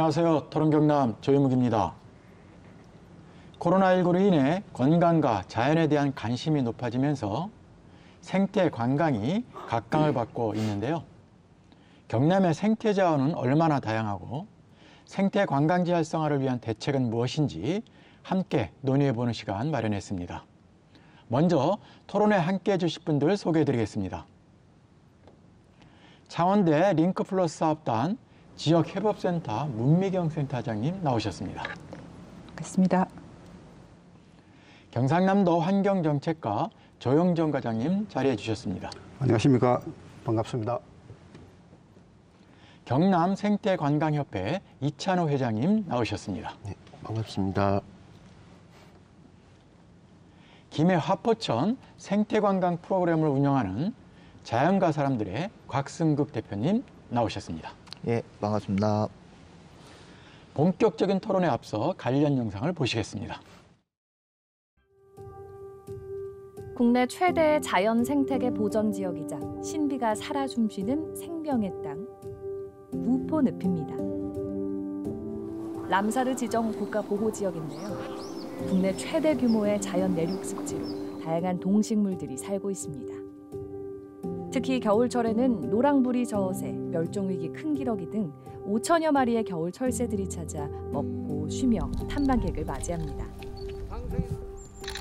안녕하세요. 토론경남 조유묵입니다. 코로나19로 인해 건강과 자연에 대한 관심이 높아지면서 생태 관광이 각광을 받고 있는데요. 경남의 생태 자원은 얼마나 다양하고 생태 관광지 활성화를 위한 대책은 무엇인지 함께 논의해보는 시간 마련했습니다. 먼저 토론에 함께 해 주실 분들 소개해드리겠습니다. 창원대 링크플러스 사업단 지역협업센터 문미경 센터장님 나오셨습니다. 반갑습니다. 경상남도 환경정책과 조영정 과장님 자리해 주셨습니다. 안녕하십니까. 반갑습니다. 경남 생태관광협회 이찬호 회장님 나오셨습니다. 네, 반갑습니다. 김해 화포천 생태관광 프로그램을 운영하는 자연과 사람들의 곽승국 대표님 나오셨습니다. 예, 반갑습니다. 본격적인 토론에 앞서 관련 영상을 보시겠습니다. 국내 최대의 자연 생태계 보전 지역이자 신비가 살아 숨쉬는 생명의 땅 우포 늪입니다. 람사르 지정 국가 보호 지역인데요. 국내 최대 규모의 자연 내륙 습지로 다양한 동식물들이 살고 있습니다. 특히 겨울철에는 노랑부리 저어새, 멸종위기 큰 기러기 등 5천여 마리의 겨울 철새들이 찾아 먹고 쉬며 탐방객을 맞이합니다.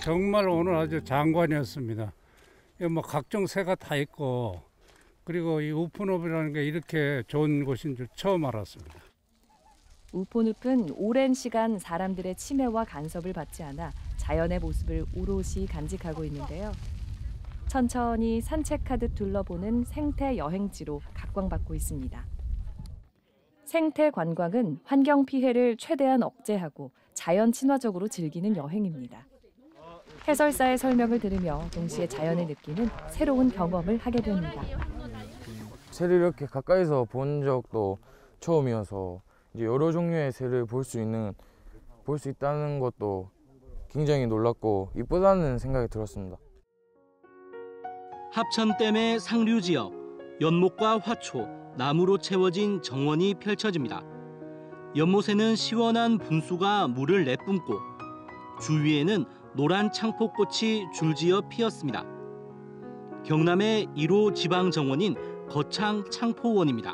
정말 오늘 아주 장관이었습니다. 뭐 각종 새가 다 있고 그리고 이 우프노브라는 게 이렇게 좋은 곳인 줄 처음 알았습니다. 우포늪은 오랜 시간 사람들의 침해와 간섭을 받지 않아 자연의 모습을 오롯이 간직하고 있는데요. 천천히 산책하듯 둘러보는 생태 여행지로 각광받고 있습니다. 생태 관광은 환경 피해를 최대한 억제하고 자연 친화적으로 즐기는 여행입니다. 해설사의 설명을 들으며 동시에 자연을 느끼는 새로운 경험을 하게 됩니다. 새를 이렇게 가까이서 본 적도 처음이어서 이제 여러 종류의 새를 볼 수 있는 볼 수 있다는 것도 굉장히 놀랐고 이쁘다는 생각이 들었습니다. 합천댐의 상류 지역 연못과 화초, 나무로 채워진 정원이 펼쳐집니다. 연못에는 시원한 분수가 물을 내뿜고 주위에는 노란 창포꽃이 줄지어 피었습니다. 경남의 1호 지방 정원인 거창 창포원입니다.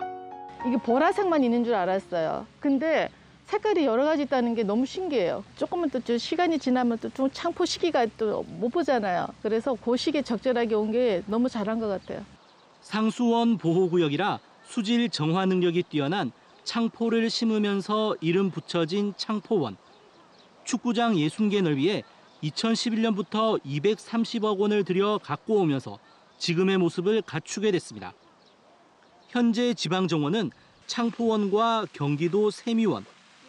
이게 보라색만 있는 줄 알았어요. 근데 색깔이 여러 가지 있다는 게 너무 신기해요. 조금만 또 시간이 지나면 또 좀 창포 시기가 또 못 보잖아요. 그래서 그 시기에 적절하게 온 게 너무 잘한 것 같아요. 상수원 보호구역이라 수질 정화 능력이 뛰어난 창포를 심으면서 이름 붙여진 창포원. 축구장 60개 넓이에 2011년부터 230억 원을 들여 갖고 오면서 지금의 모습을 갖추게 됐습니다. 현재 지방정원은 창포원과 경기도 세미원,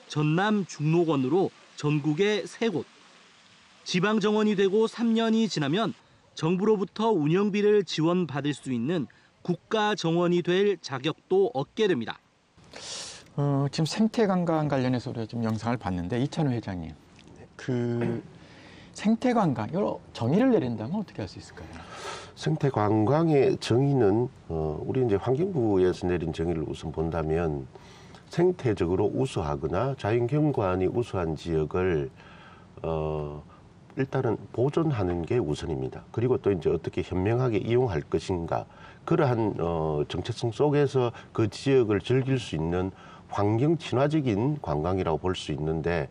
전남 중록원으로 전국에 3곳. 지방정원이 되고 3년이 지나면 정부로부터 운영비를 지원받을 수 있는 국가정원이 될 자격도 얻게 됩니다. 어, 지금 생태관광 관련해서 우리가 좀 영상을 봤는데 이찬호 회장님, 그 생태관광 이거 정의를 내린다면 어떻게 할 수 있을까요? 생태 관광의 정의는 어, 우리 이제 환경부에서 내린 정의를 우선 본다면 생태적으로 우수하거나 자연 경관이 우수한 지역을 어, 일단은 보존하는 게 우선입니다. 그리고 또 이제 어떻게 현명하게 이용할 것인가 그러한 어, 정체성 속에서 그 지역을 즐길 수 있는 환경 친화적인 관광이라고 볼 수 있는데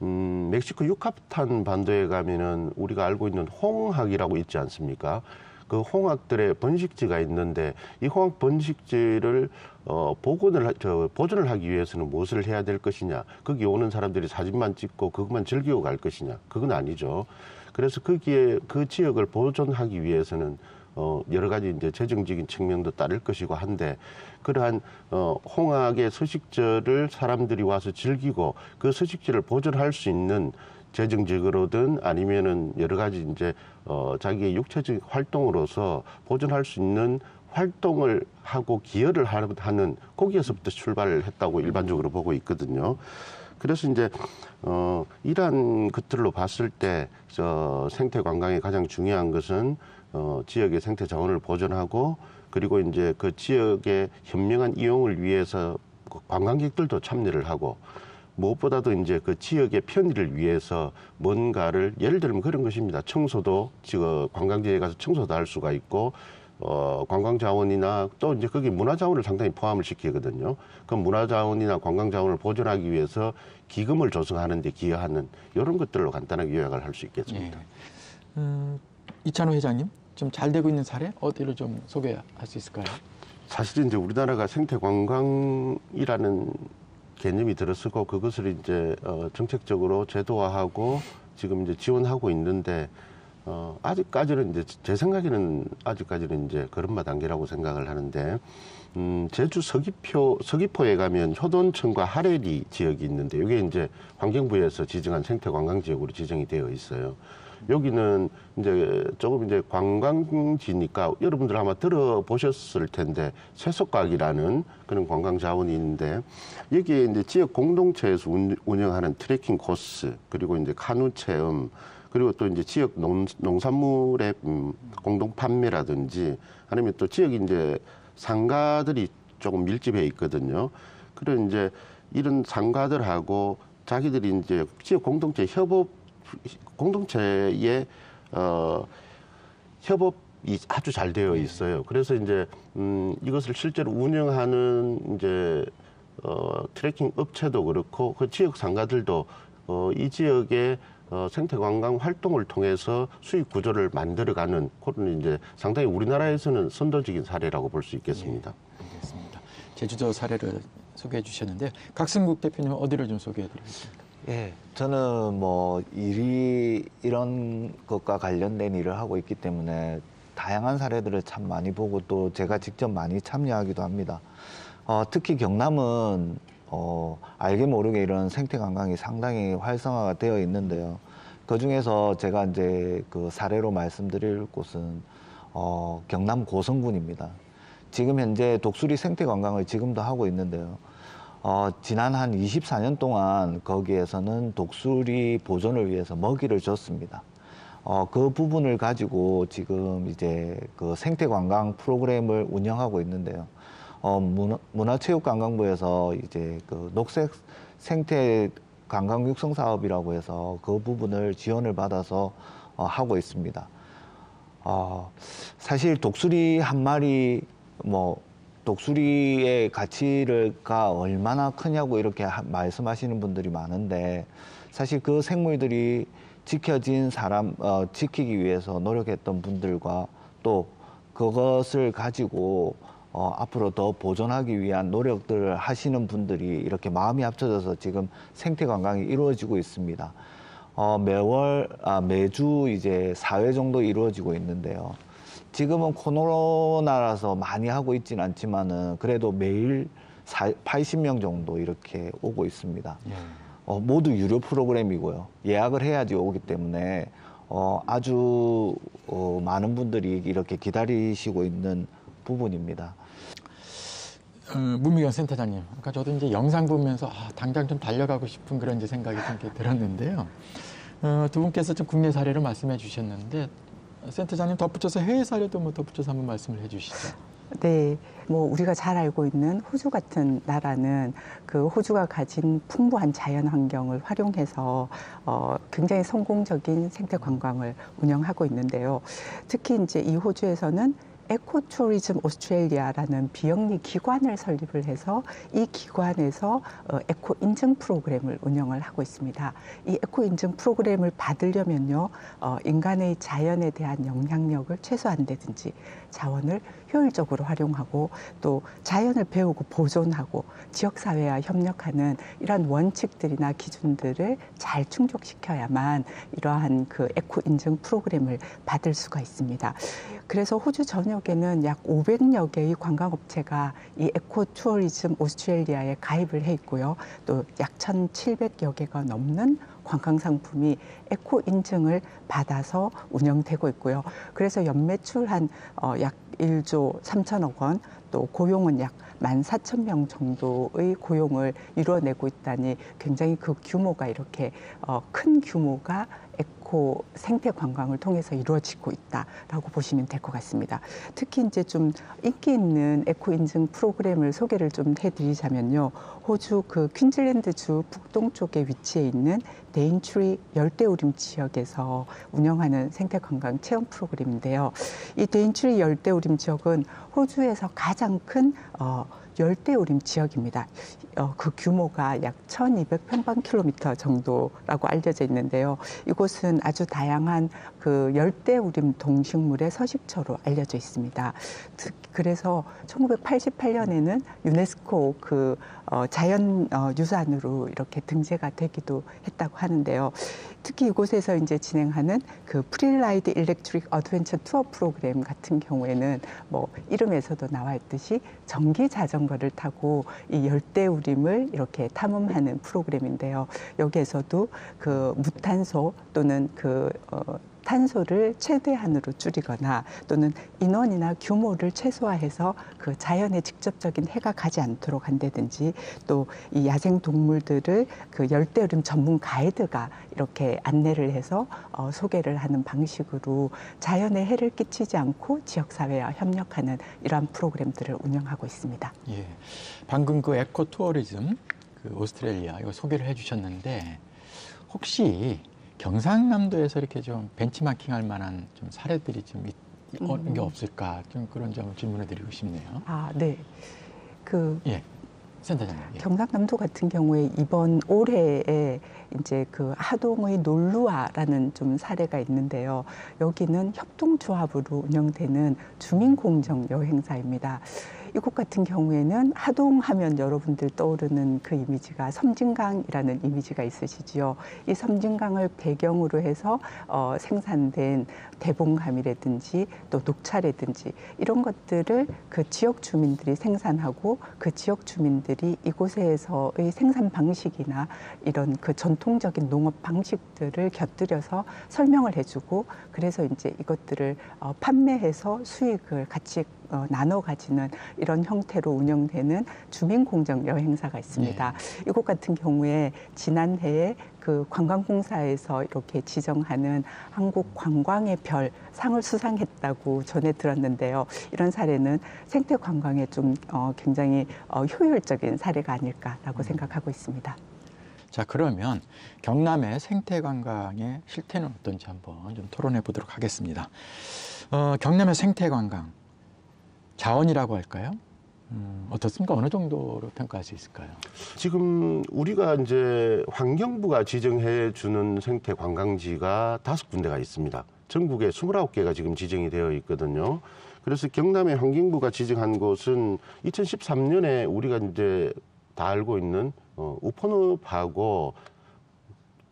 음, 멕시코 유카탄 반도에 가면은 우리가 알고 있는 홍학이라고 있지 않습니까? 그 홍학들의 번식지가 있는데 이 홍학 번식지를 어, 복원을, 하- 저, 보존을 하기 위해서는 무엇을 해야 될 것이냐. 거기 오는 사람들이 사진만 찍고 그것만 즐기고 갈 것이냐. 그건 아니죠. 그래서 거기에 그 지역을 보존하기 위해서는 어, 여러 가지 이제 재정적인 측면도 따를 것이고 한데 그러한 어, 홍학의 서식지를 사람들이 와서 즐기고 그 서식지를 보존할 수 있는 재정적으로든 아니면은 여러 가지 이제 어, 자기의 육체적 활동으로서 보존할 수 있는 활동을 하고 기여를 하- 하는 거기에서부터 출발을 했다고 일반적으로 보고 있거든요. 그래서 이제 어 이러한 것들로 봤을 때 저 생태 관광의 가장 중요한 것은 어 지역의 생태 자원을 보존하고 그리고 이제 그 지역의 현명한 이용을 위해서 관광객들도 참여를 하고 무엇보다도 이제 그 지역의 편의를 위해서 뭔가를 예를 들면 그런 것입니다. 청소도 지금 관광지에 가서 청소도 할 수가 있고 어, 관광 자원이나 또 이제 거기 문화 자원을 상당히 포함을 시키거든요. 그 문화 자원이나 관광 자원을 보존하기 위해서 기금을 조성하는 데 기여하는 이런 것들로 간단하게 요약을 할 수 있겠습니다. 예. 음, 이찬호 회장님 좀 잘 되고 있는 사례 어디를 좀 소개할 수 있을까요? 사실 이제 우리나라가 생태 관광이라는 개념이 들어서고 그것을 이제 어, 정책적으로 제도화하고 지금 이제 지원하고 있는데 어, 아직까지는 이제 제 생각에는 아직까지는 이제 걸음마 단계라고 생각을 하는데 음, 제주 서귀포 서귀포에 가면 효돈천과 하레리 지역이 있는데 이게 이제 환경부에서 지정한 생태 관광 지역으로 지정이 되어 있어요. 여기는 이제 조금 이제 관광지니까 여러분들 아마 들어보셨을 텐데 쇠속각이라는 그런 관광 자원이 있는데 여기에 이제 지역 공동체에서 운- 운영하는 트레킹 코스 그리고 이제 카누 체험 그리고 또 이제 지역 농, 농산물의 음, 공동 판매라든지 아니면 또 지역 이제 상가들이 조금 밀집해 있거든요. 그런 이제 이런 상가들하고 자기들이 이제 지역 공동체 협업 공동체의 어 협업이 아주 잘 되어 있어요. 그래서 이제 음 이것을 실제로 운영하는 이제 어 트레킹 업체도 그렇고 그 지역 상가들도 어 이 지역의 어 생태 관광 활동을 통해서 수익 구조를 만들어가는 그런 이제 상당히 우리나라에서는 선도적인 사례라고 볼 수 있겠습니다. 알겠습니다. 제주도 사례를 소개해 주셨는데 각승국 대표님 어디를 좀 소개해 드리겠습니다. 예, 저는 뭐 일이 이런 것과 관련된 일을 하고 있기 때문에 다양한 사례들을 참 많이 보고 또 제가 직접 많이 참여하기도 합니다. 어, 특히 경남은 어, 알게 모르게 이런 생태 관광이 상당히 활성화가 되어 있는데요. 그 중에서 제가 이제 그 사례로 말씀드릴 곳은 어, 경남 고성군입니다. 지금 현재 독수리 생태 관광을 지금도 하고 있는데요. 어, 지난 한 24년 동안 거기에서는 독수리 보존을 위해서 먹이를 줬습니다. 어, 그 부분을 가지고 지금 이제 그 생태 관광 프로그램을 운영하고 있는데요. 어, 문화, 문화체육관광부에서 이제 그 녹색 생태 관광 육성 사업이라고 해서 그 부분을 지원을 받아서 어, 하고 있습니다. 어, 사실 독수리 한 마리 뭐 독수리의 가치가 얼마나 크냐고 이렇게 하- 말씀하시는 분들이 많은데 사실 그 생물들이 지켜진 사람 어, 지키기 위해서 노력했던 분들과 또 그것을 가지고 어, 앞으로 더 보존하기 위한 노력들을 하시는 분들이 이렇게 마음이 합쳐져서 지금 생태 관광이 이루어지고 있습니다. 어, 매월 아, 매주 이제 4회 정도 이루어지고 있는데요. 지금은 코로나라서 많이 하고 있지는 않지만은 그래도 매일 사, 80명 정도 이렇게 오고 있습니다. 어, 모두 유료 프로그램이고요. 예약을 해야지 오기 때문에 어, 아주 어, 많은 분들이 이렇게 기다리시고 있는 부분입니다. 어, 문미경 센터장님, 아까 저도 이제 영상 보면서 아, 당장 좀 달려가고 싶은 그런 이제 생각이 좀 들었는데요. 어, 두 분께서 좀 국내 사례를 말씀해 주셨는데 센터장님 덧붙여서 해외 사례도 뭐 덧붙여서 한번 말씀을 해주시죠. 네, 뭐 우리가 잘 알고 있는 호주 같은 나라는 그 호주가 가진 풍부한 자연 환경을 활용해서 어, 굉장히 성공적인 생태 관광을 운영하고 있는데요. 특히 이제 이 호주에서는 Ecotourism Australia라는 비영리 기관을 설립을 해서 이 기관에서 어, 에코 인증 프로그램을 운영을 하고 있습니다. 이 에코 인증 프로그램을 받으려면요, 어, 인간의 자연에 대한 영향력을 최소화한다든지 자원을 효율적으로 활용하고 또 자연을 배우고 보존하고 지역사회와 협력하는 이러한 원칙들이나 기준들을 잘 충족시켜야만 이러한 그 에코 인증 프로그램을 받을 수가 있습니다. 그래서 호주 전역에는 약 500여 개의 관광업체가 이 Ecotourism Australia에 가입을 해 있고요. 또 약 1,700여 개가 넘는 관광 상품이 에코 인증을 받아서 운영되고 있고요. 그래서 연매출 한 약 1조 3천억 원, 또 고용은 약 14,000명 정도의 고용을 이루어내고 있다니 굉장히 그 규모가 이렇게 어, 큰 규모가 에코 생태 관광을 통해서 이루어지고 있다라고 보시면 될 것 같습니다. 특히 이제 좀 인기 있는 에코 인증 프로그램을 소개를 좀 해드리자면요. 호주 그 퀸즐랜드주 북동쪽에 위치해 있는 데인트리 열대우림 지역에서 운영하는 생태 관광 체험 프로그램인데요. 이 데인트리 열대우림 지역은 호주에서 가장 큰 어, 열대우림 지역입니다. 어, 그 규모가 약 1200평방킬로미터 정도라고 알려져 있는데요. 이곳은 아주 다양한 그 열대우림 동식물의 서식처로 알려져 있습니다. 특- 그래서 1988년에는 유네스코 그 어, 자연 어, 유산으로 이렇게 등재가 되기도 했다고 하는데요. 특히 이곳에서 이제 진행하는 그 Free Ride Electric Adventure Tour 프로그램 같은 경우에는 뭐 이름에서도 나와 있듯이 전기 자전거 를 타고 이 열대우림을 이렇게 탐험하는 프로그램인데요. 여기에서도 그 무탄소 또는 그 어, 탄소를 최대한으로 줄이거나 또는 인원이나 규모를 최소화해서 그 자연에 직접적인 해가 가지 않도록 한다든지 또 이 야생 동물들을 그 열대우림 전문 가이드가 이렇게 안내를 해서 어, 소개를 하는 방식으로 자연에 해를 끼치지 않고 지역 사회와 협력하는 이러한 프로그램들을 운영하고 있습니다. 예. 방금 그 Ecotourism 그 Australia 이거 소개를 해주셨는데 혹시 경상남도에서 이렇게 좀 벤치마킹할 만한 좀 사례들이 좀 있, 어느 게 음. 없을까 좀 그런 점을 질문해 드리고 싶네요. 아, 네. 그 예. 센터장님. 예. 경상남도 같은 경우에 이번 올해에 이제 그 하동의 놀루아라는 좀 사례가 있는데요. 여기는 협동조합으로 운영되는 주민공정 여행사입니다. 이곳 같은 경우에는 하동하면 여러분들 떠오르는 그 이미지가 섬진강이라는 이미지가 있으시지요. 이 섬진강을 배경으로 해서 어, 생산된 대봉감이라든지 또 녹차라든지 이런 것들을 그 지역 주민들이 생산하고 그 지역 주민들이 이곳에서의 생산 방식이나 이런 그 전통적인 농업 방식들을 곁들여서 설명을 해주고 그래서 이제 이것들을 어, 판매해서 수익을 같이 어, 나눠 가지는 이런 형태로 운영되는 주민공정 여행사가 있습니다. 이곳 같은 경우에 지난해에 그 관광공사에서 이렇게 지정하는 한국 관광의 별 상을 수상했다고 전해 들었는데요. 이런 사례는 생태 관광에 좀 어, 굉장히 어, 효율적인 사례가 아닐까라고 생각하고 있습니다. 자 그러면 경남의 생태 관광의 실태는 어떤지 한번 좀 토론해 보도록 하겠습니다. 어, 경남의 생태 관광 자원이라고 할까요? 음, 어떻습니까? 어느 정도로 평가할 수 있을까요? 지금 우리가 이제 환경부가 지정해 주는 생태 관광지가 다섯 군데가 있습니다. 전국에 29개가 지금 지정이 되어 있거든요. 그래서 경남의 환경부가 지정한 곳은 2013년에 우리가 이제 다 알고 있는 어, 우포늪하고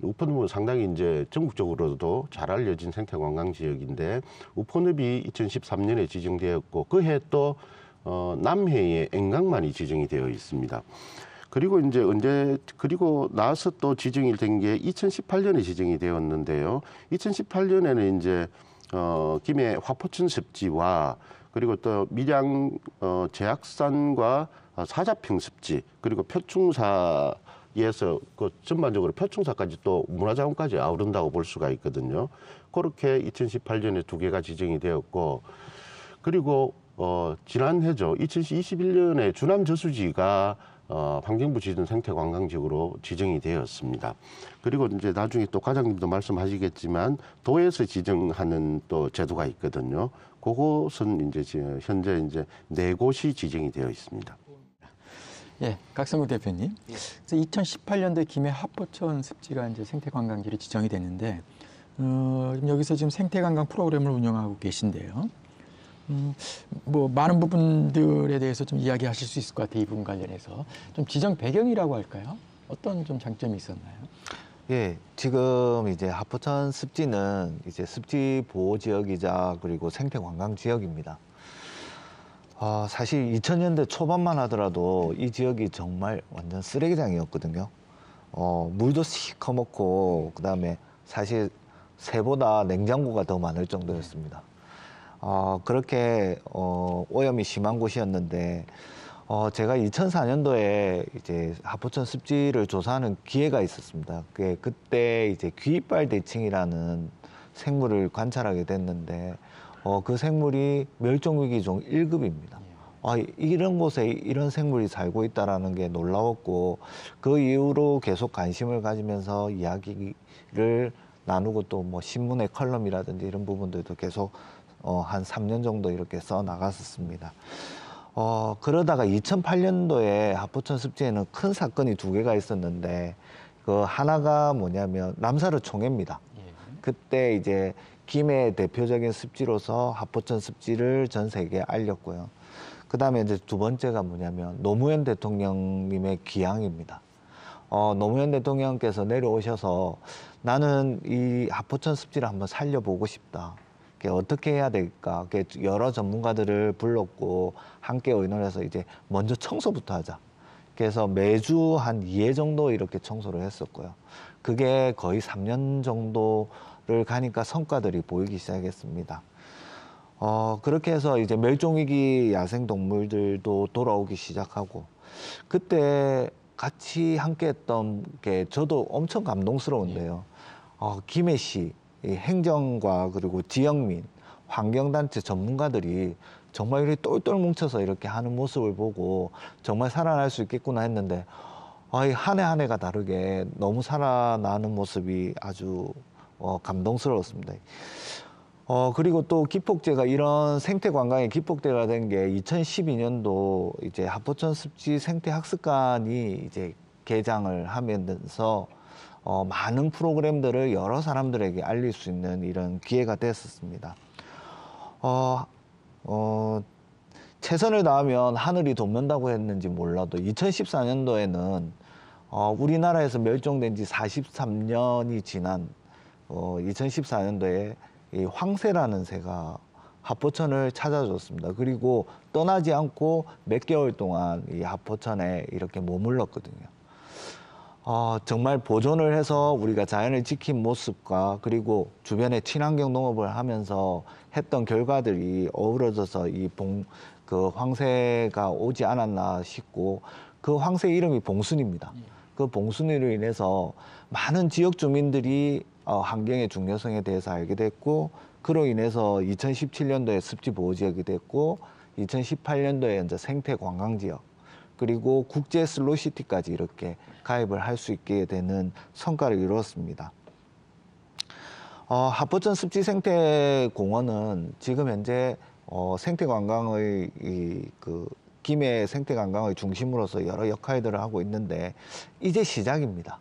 우포늪은 상당히 이제 전국적으로도 잘 알려진 생태 관광 지역인데 우포늪이 2013년에 지정되었고 그 해 또 어, 남해의 앵강만이 지정이 되어 있습니다. 그리고 이제 언제 그리고 나서 또 지정이 된 게 2018년에 지정이 되었는데요. 2018년에는 이제 어 김해 화포천 습지와 그리고 또 밀양 어 제약산과 어, 사자평 습지 그리고 표충사 에서 그 전반적으로 표충사까지 또 문화자원까지 아우른다고 볼 수가 있거든요. 그렇게 2018년에 두 개가 지정이 되었고 그리고 어 지난해죠. 2021년에 주남 저수지가 어, 환경부 지정 생태관광지역으로 지정이 되었습니다. 그리고 이제 나중에 또 과장님도 말씀하시겠지만 도에서 지정하는 또 제도가 있거든요. 그곳은 이제 현재 이제 네 곳이 지정이 되어 있습니다. 예, 각성국 대표님. 그래서 2018년도에 김해 합포천 습지가 이제 생태관광지로 지정이 됐는데 어, 여기서 지금 생태관광 프로그램을 운영하고 계신데요. 음, 뭐 많은 부분들에 대해서 좀 이야기하실 수 있을 것 같아요. 이 부분 관련해서 좀 지정 배경이라고 할까요? 어떤 좀 장점이 있었나요? 예, 지금 이제 하포천 습지는 이제 습지 보호 지역이자 그리고 생태 관광 지역입니다. 아, 사실 2000년대 초반만 하더라도 이 지역이 정말 완전 쓰레기장이었거든요. 어, 물도 시커멓고 그다음에 사실 새보다 냉장고가 더 많을 정도였습니다. 어, 그렇게 어, 오염이 심한 곳이었는데 어, 제가 2004년도에 이제 화포천 습지를 조사하는 기회가 있었습니다. 그게 그때 이제 귀이빨 대칭이라는 생물을 관찰하게 됐는데 어, 그 생물이 멸종위기 종 1급입니다. 아, 이- 이런 곳에 이런 생물이 살고 있다라는 게 놀라웠고 그 이후로 계속 관심을 가지면서 이야기를 나누고 또 뭐 신문의 컬럼이라든지 이런 부분들도 계속 어, 한 3년 정도 이렇게 써 나갔었습니다. 어, 그러다가 2008년도에 하포천 습지에는 큰 사건이 두 개가 있었는데 그 하나가 뭐냐면 남사르 총회입니다. 그때 이제 김해의 대표적인 습지로서 하포천 습지를 전 세계에 알렸고요. 그 다음에 이제 두 번째가 뭐냐면 노무현 대통령님의 귀향입니다. 어, 노무현 대통령께서 내려오셔서 나는 이 하포천 습지를 한번 살려보고 싶다. 그게 어떻게 해야 될까? 그게 여러 전문가들을 불렀고 함께 의논해서 이제 먼저 청소부터 하자. 그래서 매주 한 2회 정도 이렇게 청소를 했었고요. 그게 거의 3년 정도 를 가니까 성과들이 보이기 시작했습니다. 어, 그렇게 해서 이제 멸종위기 야생동물들도 돌아오기 시작하고, 그때 같이 함께 했던 게 저도 엄청 감동스러운데요. 어, 김해 시, 이 행정과 그리고 지역민, 환경단체 전문가들이 정말 이렇게 똘똘 뭉쳐서 이렇게 하는 모습을 보고 정말 살아날 수 있겠구나 했는데, 아, 이 한 해 한 해가 다르게 너무 살아나는 모습이 아주 어, 감동스러웠습니다. 어, 그리고 또 기폭제가 이런 생태 관광의 기폭제가 된 게 2012년도 이제 하포천 습지 생태 학습관이 이제 개장을 하면서 어, 많은 프로그램들을 여러 사람들에게 알릴 수 있는 이런 기회가 됐었습니다. 어, 어, 최선을 다하면 하늘이 돕는다고 했는지 몰라도 2014년도에는 어, 우리나라에서 멸종된 지 43년이 지난 어, 2014년도에 이 황새라는 새가 하포천을 찾아줬습니다. 그리고 떠나지 않고 몇 개월 동안 이 하포천에 이렇게 머물렀거든요. 어, 정말 보존을 해서 우리가 자연을 지킨 모습과 그리고 주변에 친환경 농업을 하면서 했던 결과들이 어우러져서 이 봉, 그 황새가 오지 않았나 싶고 그 황새 이름이 봉순입니다. 그 봉순이로 인해서 많은 지역 주민들이 어, 환경의 중요성에 대해서 알게 됐고 그로 인해서 2017년도에 습지 보호 지역이 됐고 2018년도에 이제 생태 관광 지역 그리고 국제 슬로시티까지 이렇게 가입을 할 수 있게 되는 성과를 이루었습니다. 어, 하포천 습지 생태 공원은 지금 현재 어, 생태 관광의 이 그 김해 생태 관광의 중심으로서 여러 역할들을 하고 있는데 이제 시작입니다.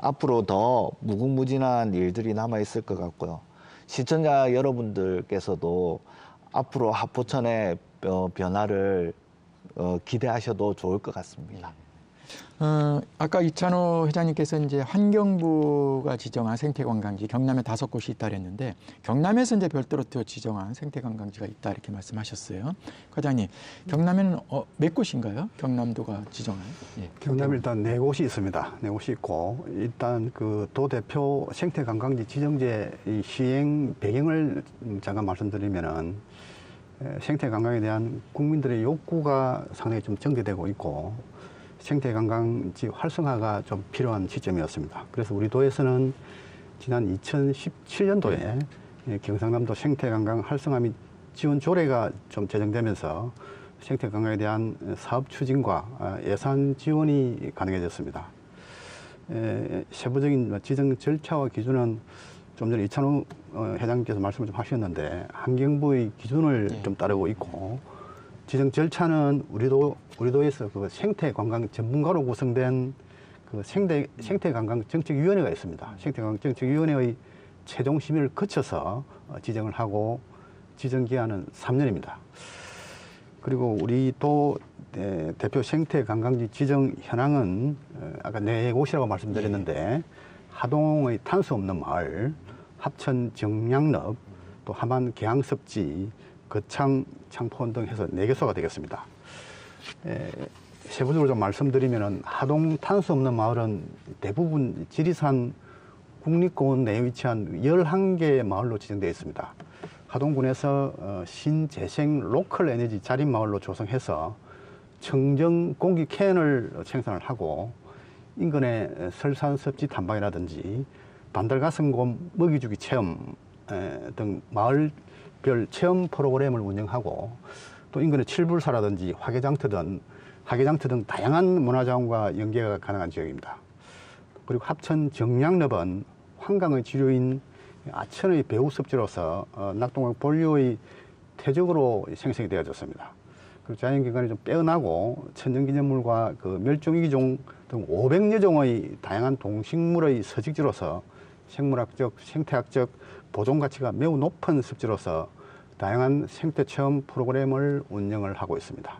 앞으로 더 무궁무진한 일들이 남아 있을 것 같고요. 시청자 여러분들께서도 앞으로 하포천의 어, 변화를 어, 기대하셔도 좋을 것 같습니다. 어, 아까 이찬호 회장님께서 이제 환경부가 지정한 생태관광지 경남에 다섯 곳이 있다 그랬는데 경남에서 이제 별도로 또 지정한 생태관광지가 있다 이렇게 말씀하셨어요. 과장님, 경남에는 어, 몇 곳인가요? 경남도가 지정한? 예. 경남에 일단 네 곳이 있습니다. 네 곳이 있고 일단 그 도 대표 생태관광지 지정제 이 시행 배경을 잠깐 말씀드리면은 에, 생태관광에 대한 국민들의 욕구가 상당히 좀 정제되고 있고 생태 관광지 활성화가 좀 필요한 시점이었습니다. 그래서 우리 도에서는 지난 2017년도에 경상남도 생태 관광 활성화 및 지원 조례가 좀 제정되면서 생태 관광에 대한 사업 추진과 아, 예산 지원이 가능해졌습니다. 에, 세부적인 지정 절차와 기준은 좀 전에 이찬우 어, 회장님께서 말씀을 좀 하셨는데 환경부의 기준을 예. 좀 따르고 있고 지정 절차는 우리도 우리도에서 그 생태 관광 전문가로 구성된 그 생태 생태 관광 정책위원회가 있습니다. 생태 관광 정책위원회의 최종 심의를 거쳐서 어, 지정을 하고 지정 기한은 3년입니다. 그리고 우리 또 에, 대표 생태 관광지 지정 현황은 어, 아까 네 곳이라고 말씀드렸는데 하동의 탄수 없는 마을, 합천 정량읍, 또 함안 계양섭지, 거창 창포원 등 해서 네 개소가 되겠습니다. 에, 세부적으로 좀 말씀드리면은 하동 탄수 없는 마을은 대부분 지리산 국립공원 내에 위치한 11개 마을로 지정되어 있습니다. 하동군에서 어, 신재생 local 에너지 자립 마을로 조성해서 청정 공기 캔을 생산을 하고 인근의 설산습지 탐방이라든지 반달가슴곰 먹이주기 체험 에, 등 마을 별 체험 프로그램을 운영하고 또 인근의 칠불사라든지 화개장터 등 화개장터 등 다양한 문화자원과 연계가 가능한 지역입니다. 그리고 합천 정량읍은 환강의 지류인 아천의 배후 습지로서 어, 낙동강 본류의 태적으로 생성이 되어졌습니다. 그리고 자연경관이 좀 빼어나고 천연기념물과 그 멸종위기종 등 500여 종의 다양한 동식물의 서식지로서 생물학적, 생태학적 보존 가치가 매우 높은 습지로서 다양한 생태 체험 프로그램을 운영을 하고 있습니다.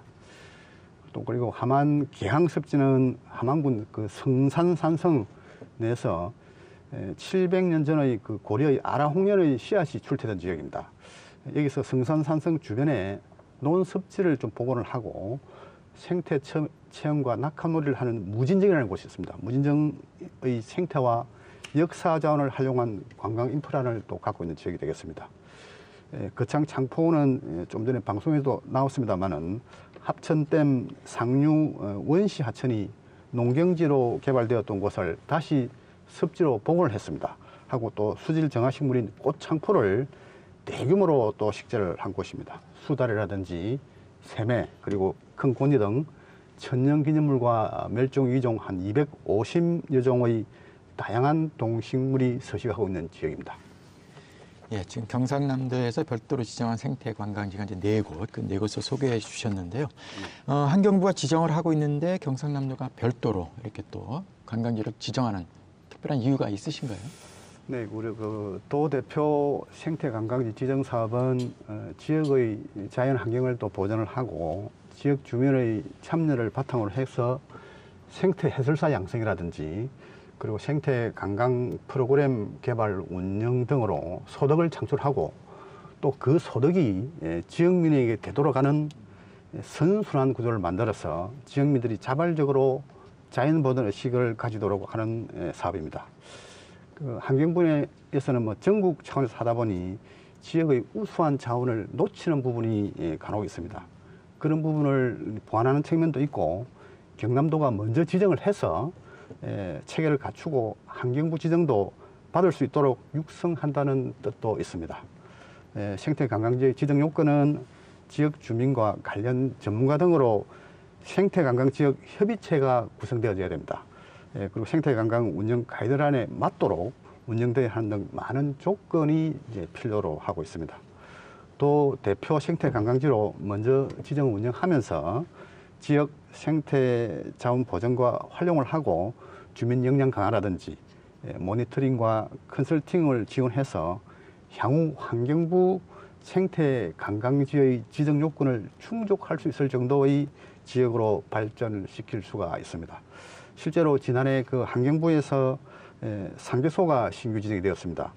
또 그리고 함안 계항습지는 함안군 그 성산산성 내에서 700년 전의 그 고려의 아라홍련의 씨앗이 출태된 지역입니다. 여기서 성산산성 주변에 논습지를 좀 복원을 하고 생태 체험과 낙하놀이를 하는 무진정이라는 곳이 있습니다. 무진정의 생태와 역사 자원을 활용한 관광 인프라를 또 갖고 있는 지역이 되겠습니다. 거창 창포는 좀 전에 방송에도 나왔습니다만은 합천댐 상류 어, 원시 하천이 농경지로 개발되었던 곳을 다시 습지로 복원을 했습니다. 하고 또 수질 정화식물인 꽃창포를 대규모로 또 식재를 한 곳입니다. 수달이라든지 새매 그리고 큰 고니 등 천년기념물과 멸종 위종 한 250여 종의 다양한 동식물이 서식하고 있는 지역입니다. 예, 지금 경상남도에서 별도로 지정한 생태 관광지가 이제 네 곳, 그 네 곳을 소개해 주셨는데요. 어, 환경부가 지정을 하고 있는데 경상남도가 별도로 이렇게 또 관광지를 지정하는 특별한 이유가 있으신가요? 네, 우리 그 도 대표 생태 관광지 지정 사업은 어, 지역의 자연 환경을 또 보존을 하고 지역 주민의 참여를 바탕으로 해서 생태 해설사 양성이라든지 그리고 생태 관광 프로그램 개발 운영 등으로 소득을 창출하고 또 그 소득이 예, 지역민에게 되돌아가는 선순환 구조를 만들어서 지역민들이 자발적으로 자연보존 의식을 가지도록 하는 예, 사업입니다. 그 환경부에서는 뭐 전국 차원에서 하다 보니 지역의 우수한 자원을 놓치는 부분이 예, 간혹 있습니다. 그런 부분을 보완하는 측면도 있고 경남도가 먼저 지정을 해서 에, 체계를 갖추고 환경부 지정도 받을 수 있도록 육성한다는 뜻도 있습니다. 에, 생태 관광지의 지정 요건은 지역 주민과 관련 전문가 등으로 생태 관광 지역 협의체가 구성되어져야 됩니다. 에, 그리고 생태 관광 운영 가이드라인에 맞도록 운영되어야 하는 등 많은 조건이 이제 필요로 하고 있습니다. 또 대표 생태 관광지로 먼저 지정 운영하면서 지역 생태 자원 보존과 활용을 하고 주민 역량 강화라든지 예, 모니터링과 컨설팅을 지원해서 향후 환경부 생태 관광지의 지정 요건을 충족할 수 있을 정도의 지역으로 발전을 시킬 수가 있습니다. 실제로 지난해 그 환경부에서 예, 상계소가 신규 지정이 되었습니다.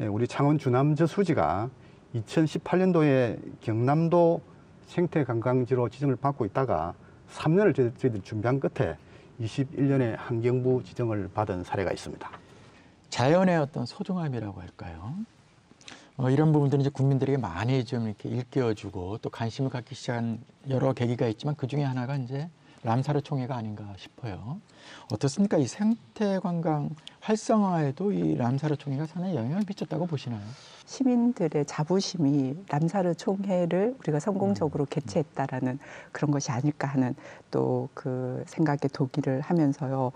예, 우리 창원 주남 저 수지가 2018년도에 경남도 생태 관광지로 지정을 받고 있다가 3년을 저희들이 준비한 끝에 21년에 환경부 지정을 받은 사례가 있습니다. 자연의 어떤 소중함이라고 할까요? 어, 이런 부분들은 이제 국민들에게 많이 좀 이렇게 일깨워주고 또 관심을 갖기 시작한 여러 계기가 있지만 그 중에 하나가 이제 람사르 총회가 아닌가 싶어요. 어떻습니까? 이 생태 관광 활성화에도 이 람사르 총회가 상당히 영향을 미쳤다고 보시나요? 시민들의 자부심이 람사르 총회를 우리가 성공적으로 개최했다라는 그런 것이 아닐까 하는 또 그 생각에 동의를 하면서요.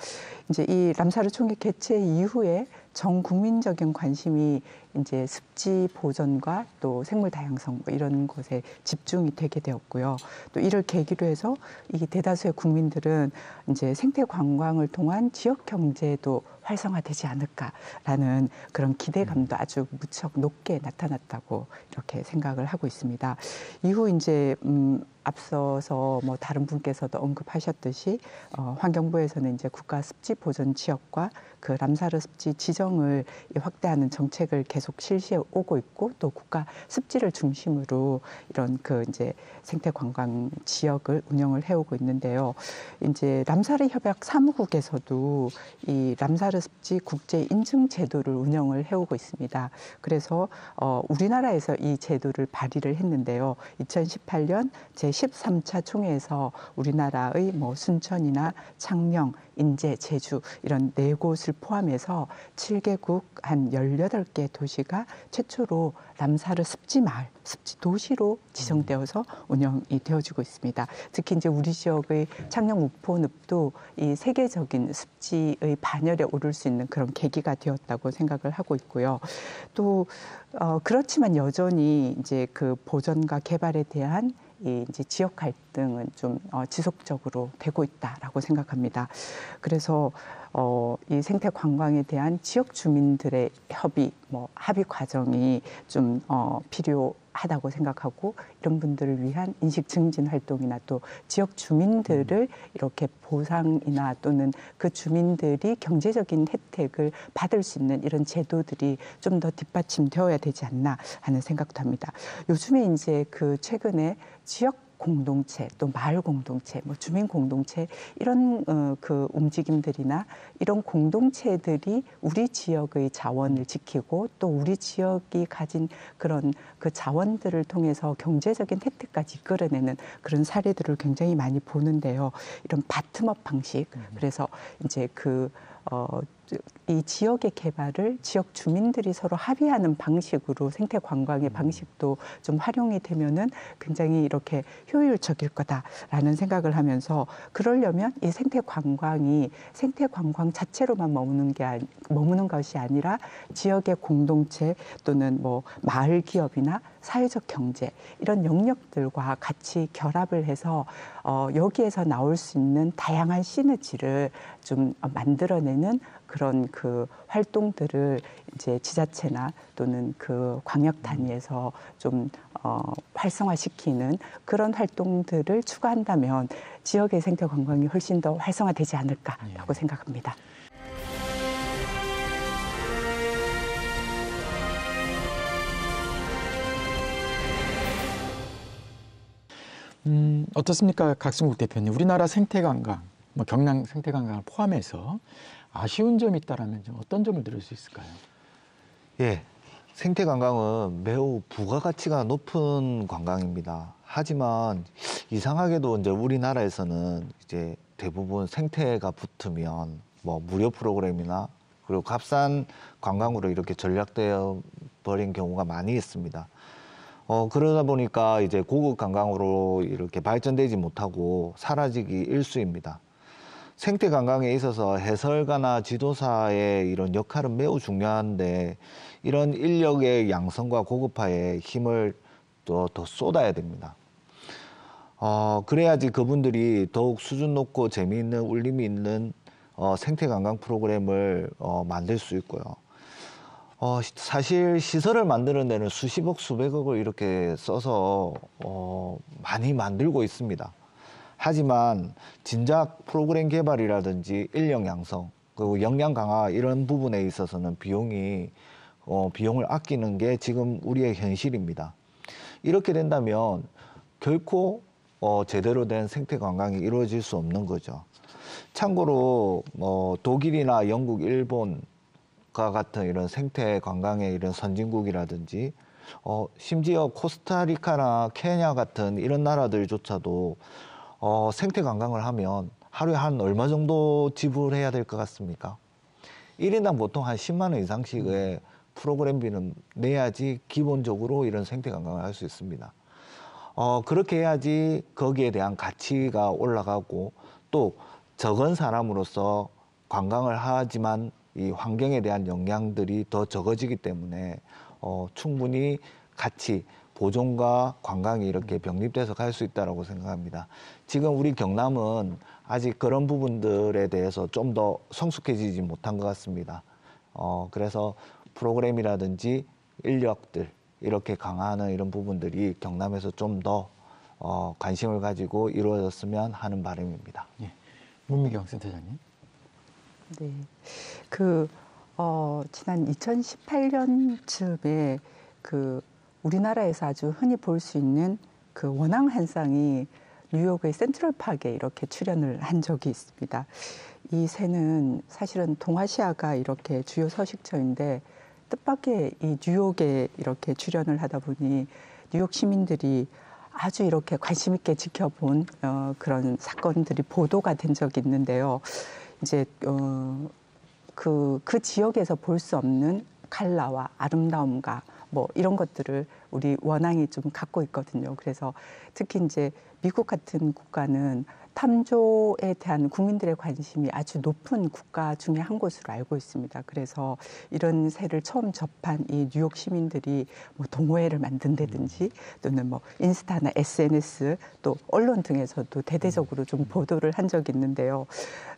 이제 이 람사르 총회 개최 이후에 전 국민적인 관심이 이제 습지 보존과 또 생물 다양성 뭐 이런 것에 집중이 되게 되었고요. 또 이를 계기로 해서 이 대다수의 국민들은 이제 생태 관광을 통한 지역 경제도 활성화되지 않을까라는 그런 기대감도 아주 무척 높게 나타났다고 이렇게 생각을 하고 있습니다. 이후 이제 음 앞서서 뭐 다른 분께서도 언급하셨듯이 어 환경부에서는 이제 국가 습지 보존 지역과 그 람사르 습지 지정을 확대하는 정책을 개 계속 실시해 오고 있고 또 국가 습지를 중심으로 이런 그 이제 생태 관광 지역을 운영을 해오고 있는데요. 이제 람사르 협약 사무국에서도 이 람사르 습지 국제 인증 제도를 운영을 해오고 있습니다. 그래서 어 우리나라에서 이 제도를 발의를 했는데요. 2018년 제 13차 총회에서 우리나라의 뭐 순천이나 창녕, 인제, 제주 이런 네 곳을 포함해서 7개국 한 18개 도시가 최초로 람사르 습지 마을, 습지 도시로 지정되어서 운영이 되어지고 있습니다. 특히 이제 우리 지역의 창녕 우포늪도 이 세계적인 습지의 반열에 오를 수 있는 그런 계기가 되었다고 생각을 하고 있고요. 또 어, 그렇지만 여전히 이제 그 보존과 개발에 대한 이 이제 지역 갈등은 좀 어, 지속적으로 되고 있다라고 생각합니다. 그래서 어, 이 생태 관광에 대한 지역 주민들의 협의, 뭐 합의 과정이 좀 어, 필요 하다고 생각하고 이런 분들을 위한 인식 증진 활동이나 또 지역 주민들을 이렇게 보상이나 또는 그 주민들이 경제적인 혜택을 받을 수 있는 이런 제도들이 좀 더 뒷받침되어야 되지 않나 하는 생각도 합니다. 요즘에 이제 그 최근에 지역 공동체 또 마을 공동체 뭐 주민 공동체 이런 어, 그 움직임들이나 이런 공동체들이 우리 지역의 자원을 지키고 또 우리 지역이 가진 그런 그 자원들을 통해서 경제적인 혜택까지 이끌어내는 그런 사례들을 굉장히 많이 보는데요. 이런 바텀업 방식 그래서 이제 그 어, 이 지역의 개발을 지역 주민들이 서로 합의하는 방식으로 생태 관광의 방식도 좀 활용이 되면은 굉장히 이렇게 효율적일 거다라는 생각을 하면서 그러려면 이 생태 관광이 생태 관광 자체로만 머무는 게 아니, 머무는 것이 아니라 지역의 공동체 또는 뭐 마을 기업이나 사회적 경제 이런 영역들과 같이 결합을 해서 어, 여기에서 나올 수 있는 다양한 시너지를 좀 만들어내는 그런 그 활동들을 이제 지자체나 또는 그 광역 단위에서 좀 어, 활성화시키는 그런 활동들을 추가한다면 지역의 생태 관광이 훨씬 더 활성화되지 않을까라고 생각합니다. 음, 어떻습니까, 각승국 대표님? 우리나라 생태관광, 뭐 경남 생태관광을 포함해서 아쉬운 점이 있다라면 좀 어떤 점을 들을 수 있을까요? 예. 생태 관광은 매우 부가가치가 높은 관광입니다. 하지만 이상하게도 이제 우리나라에서는 이제 대부분 생태가 붙으면 뭐 무료 프로그램이나 그리고 값싼 관광으로 이렇게 전략되어 버린 경우가 많이 있습니다. 어, 그러다 보니까 이제 고급 관광으로 이렇게 발전되지 못하고 사라지기 일쑤입니다. 생태 관광에 있어서 해설가나 지도사의 이런 역할은 매우 중요한데 이런 인력의 양성과 고급화에 힘을 또 더 쏟아야 됩니다. 어, 그래야지 그분들이 더욱 수준 높고 재미있는 울림이 있는 어, 생태 관광 프로그램을 어, 만들 수 있고요. 어, 사실 시설을 만드는 데는 수십억, 수백억을 이렇게 써서 어, 많이 만들고 있습니다. 하지만 진작 프로그램 개발이라든지 인력 양성 그리고 역량 강화 이런 부분에 있어서는 비용이 어, 비용을 아끼는 게 지금 우리의 현실입니다. 이렇게 된다면 결코 어, 제대로 된 생태 관광이 이루어질 수 없는 거죠. 참고로 뭐 독일이나 영국, 일본 과 같은 이런 생태 관광의 이런 선진국이라든지 어, 심지어 코스타리카나 케냐 같은 이런 나라들조차도 어, 생태 관광을 하면 하루에 한 얼마 정도 지불해야 될 것 같습니까? 1인당 보통 한 10만 원 이상씩의 프로그램비는 내야지 기본적으로 이런 생태 관광을 할 수 있습니다. 어, 그렇게 해야지 거기에 대한 가치가 올라가고 또 적은 사람으로서 관광을 하지만 이 환경에 대한 영향들이 더 적어지기 때문에 어, 충분히 같이 보존과 관광이 이렇게 병립돼서 갈 수 있다고 생각합니다. 지금 우리 경남은 아직 그런 부분들에 대해서 좀 더 성숙해지지 못한 것 같습니다. 어, 그래서 프로그램이라든지 인력들 이렇게 강화하는 이런 부분들이 경남에서 좀더 어, 관심을 가지고 이루어졌으면 하는 바람입니다. 예. 문미경 센터장님. 네. 그, 어, 지난 2018년 쯤에 그 우리나라에서 아주 흔히 볼 수 있는 그 원앙 한상이 뉴욕의 센트럴파크에 이렇게 출연을 한 적이 있습니다. 이 새는 사실은 동아시아가 이렇게 주요 서식처인데 뜻밖의 이 뉴욕에 이렇게 출연을 하다 보니 뉴욕 시민들이 아주 이렇게 관심 있게 지켜본 어, 그런 사건들이 보도가 된 적이 있는데요. 이제 어, 그, 그 지역에서 볼 수 없는 칼라와 아름다움과 뭐 이런 것들을 우리 원앙이 좀 갖고 있거든요. 그래서 특히 이제 미국 같은 국가는 탐조에 대한 국민들의 관심이 아주 높은 국가 중에 한 곳으로 알고 있습니다. 그래서 이런 새를 처음 접한 이 뉴욕 시민들이 뭐 동호회를 만든다든지 또는 뭐 인스타나 SNS 또 언론 등에서도 대대적으로 좀 보도를 한 적이 있는데요.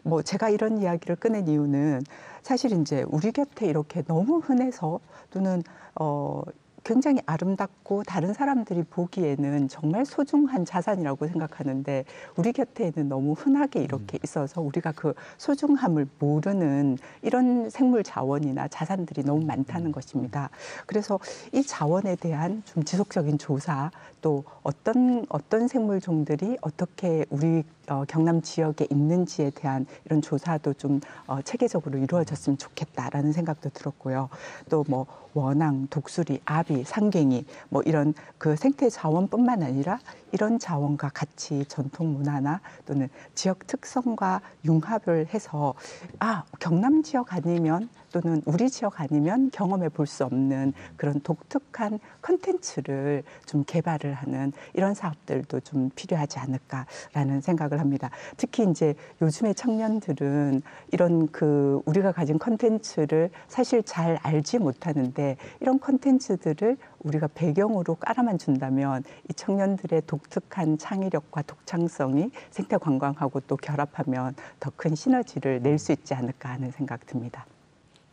뭐 제가 이런 이야기를 꺼낸 이유는 사실 이제 우리 곁에 이렇게 너무 흔해서 또는 어 굉장히 아름답고 다른 사람들이 보기에는 정말 소중한 자산이라고 생각하는데 우리 곁에는 너무 흔하게 이렇게 있어서 우리가 그 소중함을 모르는 이런 생물 자원이나 자산들이 너무 많다는 것입니다. 그래서 이 자원에 대한 좀 지속적인 조사 또 어떤 어떤 생물 종들이 어떻게 우리 어, 경남 지역에 있는지에 대한 이런 조사도 좀 어, 체계적으로 이루어졌으면 좋겠다라는 생각도 들었고요. 또 뭐 원앙, 독수리, 아비, 상갱이 뭐 이런 그 생태 자원뿐만 아니라 이런 자원과 같이 전통 문화나 또는 지역 특성과 융합을 해서 아 경남 지역 아니면 또는 우리 지역 아니면 경험해 볼 수 없는 그런 독특한 컨텐츠를 좀 개발을 하는 이런 사업들도 좀 필요하지 않을까라는 생각을 합니다. 특히 이제 요즘의 청년들은 이런 그 우리가 가진 컨텐츠를 사실 잘 알지 못하는데 이런 컨텐츠들을 우리가 배경으로 깔아만 준다면 이 청년들의 독특한 창의력과 독창성이 생태 관광하고 또 결합하면 더 큰 시너지를 낼 수 있지 않을까 하는 생각 듭니다.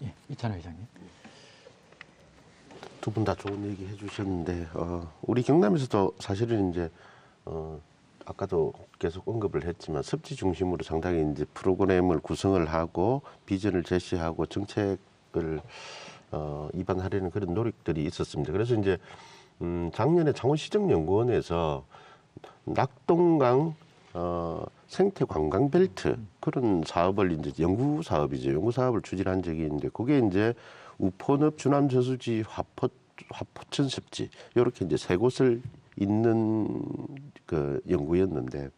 예, 이찬호 회장님. 두 분 다 좋은 얘기 해주셨는데 어, 우리 경남에서도 사실은 이제 어, 아까도 계속 언급을 했지만 습지 중심으로 상당히 이제 프로그램을 구성을 하고 비전을 제시하고 정책을 어, 입안하려는 그런 노력들이 있었습니다. 그래서 이제 음, 작년에 창원시정연구원에서 낙동강 어, 생태 관광 벨트 그런 사업을 이제 연구 사업이죠. 연구 사업을 추진한 적이 있는데 그게 이제 우포늪, 주남 저수지, 화포 화포천 습지 이렇게 이제 세 곳을 잇는 그 연구였는데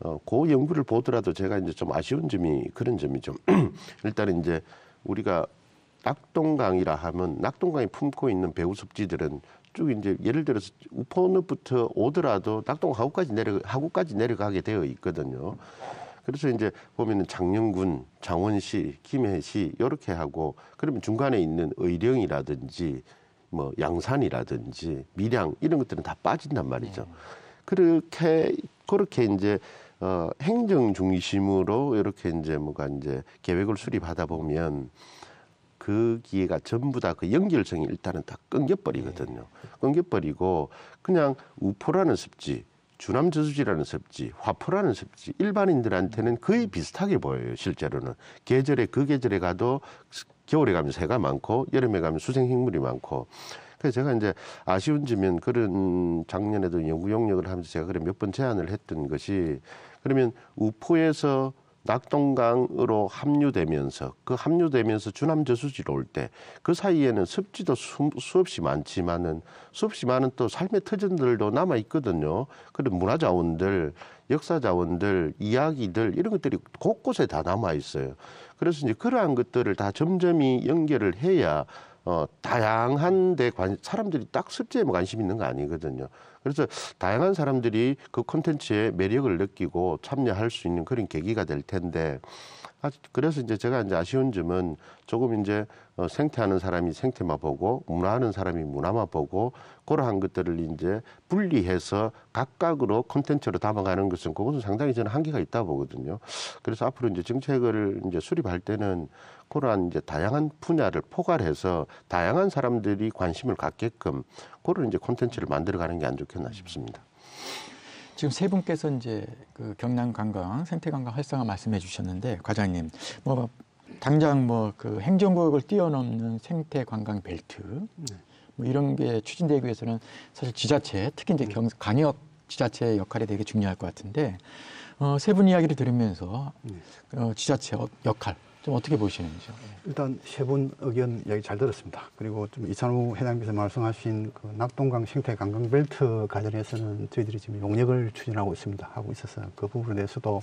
어, 그 연구를 보더라도 제가 이제 좀 아쉬운 점이 그런 점이죠. 일단은 이제 우리가 낙동강이라 하면 낙동강이 품고 있는 배후 습지들은 쭉 이제 예를 들어서 우포늪부터 오더라도 낙동 하구까지 내려 하구까지 내려가게 되어 있거든요. 그래서 이제 보면은 장영군, 장원시, 김해시 이렇게 하고 그러면 중간에 있는 의령이라든지 뭐 양산이라든지 밀양 이런 것들은 다 빠진단 말이죠. 그렇게 그렇게 이제 어 행정 중심으로 이렇게 이제 뭐가 이제 계획을 수립하다 보면 그 기회가 전부 다 그 연결성이 일단은 다 끊겨버리거든요. 끊겨버리고 그냥 우포라는 습지, 주남 저수지라는 습지, 화포라는 습지 일반인들한테는 거의 비슷하게 보여요. 실제로는 계절에 그 계절에 가도 겨울에 가면 새가 많고 여름에 가면 수생 식물이 많고 그래서 제가 이제 아쉬운 점은 그런 작년에도 연구 용역을 하면서 제가 그래 몇 번 제안을 했던 것이 그러면 우포에서 낙동강으로 합류되면서 그 합류되면서 주남 저수지로 올 때 그 사이에는 습지도 수, 수없이 많지만은 수없이 많은 또 삶의 터전들도 남아 있거든요. 그런 문화 자원들, 역사 자원들, 이야기들 이런 것들이 곳곳에 다 남아 있어요. 그래서 이제 그러한 것들을 다 점점이 연결을 해야 어, 다양한 데 관, 사람들이 딱 습지에만 관심 있는 거 아니거든요. 그래서 다양한 사람들이 그 콘텐츠의 매력을 느끼고 참여할 수 있는 그런 계기가 될 텐데, 아, 그래서 이제 제가 이제 아쉬운 점은 조금 이제 어, 생태하는 사람이 생태만 보고 문화하는 사람이 문화만 보고 그러한 것들을 이제 분리해서 각각으로 콘텐츠로 담아가는 것은 그것은 상당히 저는 한계가 있다 보거든요. 그래서 앞으로 이제 정책을 이제 수립할 때는 그러한 이제 다양한 분야를 포괄해서 다양한 사람들이 관심을 갖게끔 그런 이제 콘텐츠를 만들어가는 게 안 좋겠나 싶습니다. 지금 세 분께서 이제 그 경남 관광, 생태 관광 활성화 말씀해 주셨는데 과장님 뭐 당장 뭐 그 행정구역을 뛰어넘는 생태 관광 벨트 뭐 이런 게 추진되기 위해서는 사실 지자체 특히 이제 경, 강역 지자체의 역할이 되게 중요할 것 같은데 어, 세 분 이야기를 들으면서 어, 지자체 어- 역할 좀 어떻게 보시는지요? 일단 세 분 의견 이야기 잘 들었습니다. 그리고 좀 이찬우 회장님께서 말씀하신 그 낙동강 생태 관광 벨트 관련해서는 저희들이 지금 용역을 추진하고 있습니다. 하고 있어서 그 부분에 대해서도